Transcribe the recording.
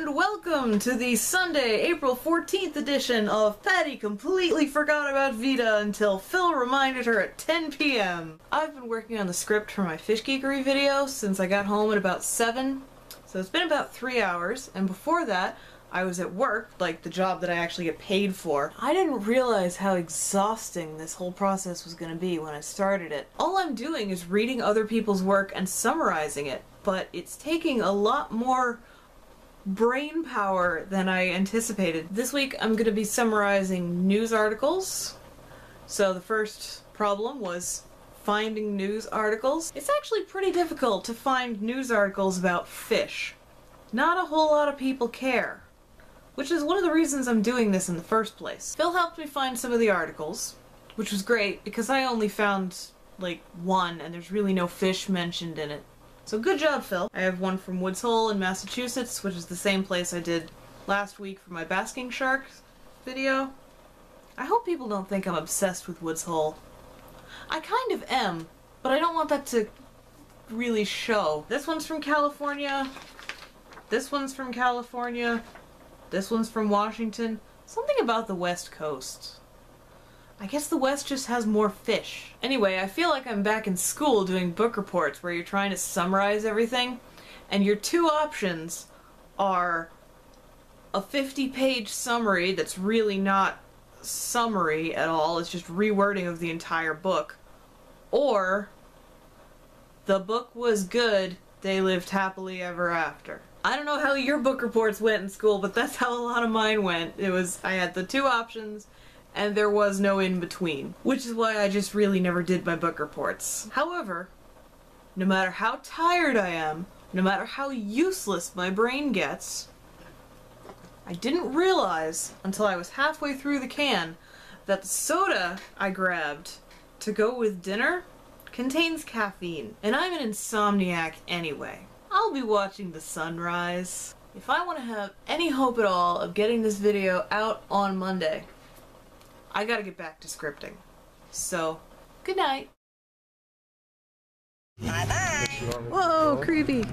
and welcome to the Sunday, April 14th edition of Patty Completely Forgot About VEDA until Phil reminded her at 10 p.m. I've been working on the script for my Fish Geekery video since I got home at about 7, so it's been about 3 hours, and before that, I was at work, like the job that I actually get paid for. I didn't realize how exhausting this whole process was going to be when I started it. All I'm doing is reading other people's work and summarizing it, but it's taking a lot more brain power than I anticipated. This week I'm going to be summarizing news articles. So the first problem was finding news articles. It's actually pretty difficult to find news articles about fish. Not a whole lot of people care. Which is one of the reasons I'm doing this in the first place. Phil helped me find some of the articles, which was great because I only found like one and there's really no fish mentioned in it. So good job, Phil. I have one from Woods Hole in Massachusetts, which is the same place I did last week for my basking sharks video. I hope people don't think I'm obsessed with Woods Hole. I kind of am, but I don't want that to really show. This one's from California. This one's from California. This one's from Washington. Something about the West Coast. I guess the West just has more fish. Anyway, I feel like I'm back in school doing book reports where you're trying to summarize everything, and your two options are a 50 page summary that's really not summary at all, it's just rewording of the entire book, or the book was good, they lived happily ever after. I don't know how your book reports went in school, but that's how a lot of mine went. It was, I had the two options, and there was no in between, which is why I just really never did my book reports. However, no matter how tired I am, no matter how useless my brain gets, I didn't realize until I was halfway through the can that the soda I grabbed to go with dinner contains caffeine, and I'm an insomniac anyway. I'll be watching the sunrise. If I want to have any hope at all of getting this video out on Monday, I gotta get back to scripting. So, good night. Bye bye. Whoa, creepy.